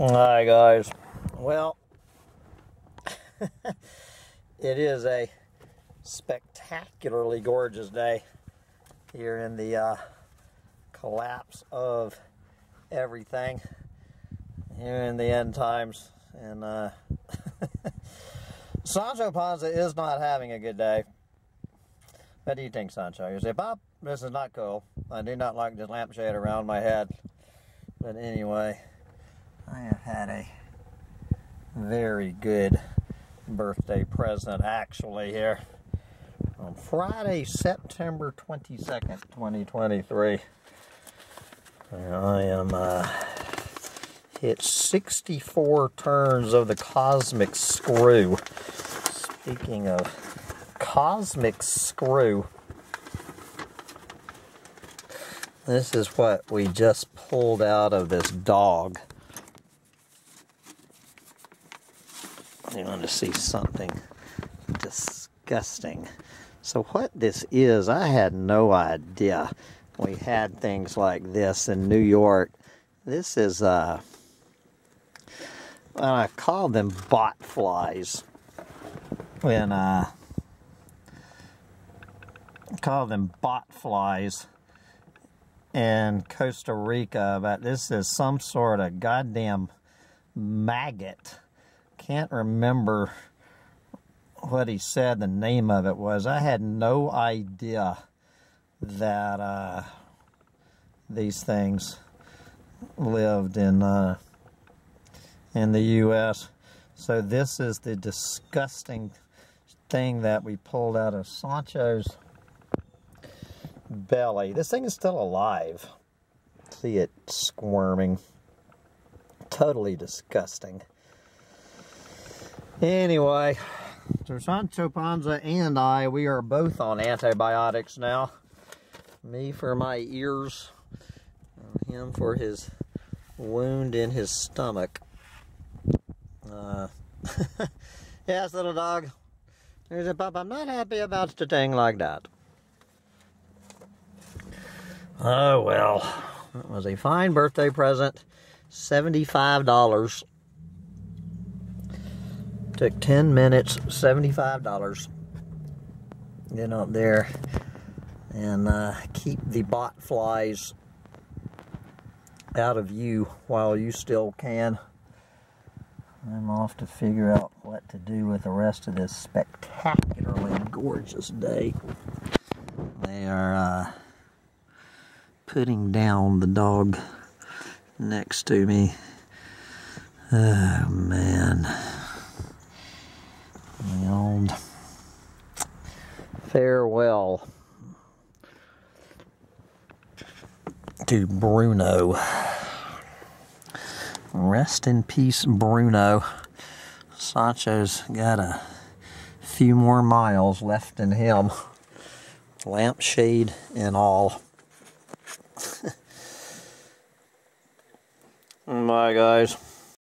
Hi guys. Well, it is a spectacularly gorgeous day here in the uh, collapse of everything here in the end times. And uh, Sancho Panza is not having a good day. What do you think, Sancho? You say, Bob, this is not cool. I do not like this lampshade around my head. But anyway. I have had a very good birthday present actually here on Friday, September 22nd, 2023. I am uh, hit 64 turns of the cosmic screw. Speaking of cosmic screw, this is what we just pulled out of this dog. You want to see something disgusting. So what this is, I had no idea we had things like this in New York. This is, uh, well, I call them bot flies. When, uh, call them bot flies in Costa Rica, but this is some sort of goddamn maggot can't remember what he said the name of it was. I had no idea that uh, these things lived in uh, in the U.S. So this is the disgusting thing that we pulled out of Sancho's belly. This thing is still alive. See it squirming. Totally disgusting. Anyway, so Sancho Panza and I, we are both on antibiotics now. Me for my ears, him for his wound in his stomach. Uh, yes, little dog. He a pup I'm not happy about the thing like that. Oh, well. It was a fine birthday present. $75. Took 10 minutes, $75. Get up there and uh, keep the bot flies out of you while you still can. I'm off to figure out what to do with the rest of this spectacularly gorgeous day. They are uh, putting down the dog next to me. Oh man old farewell to Bruno. Rest in peace, Bruno. Sancho's got a few more miles left in him, lampshade and all. Bye, guys.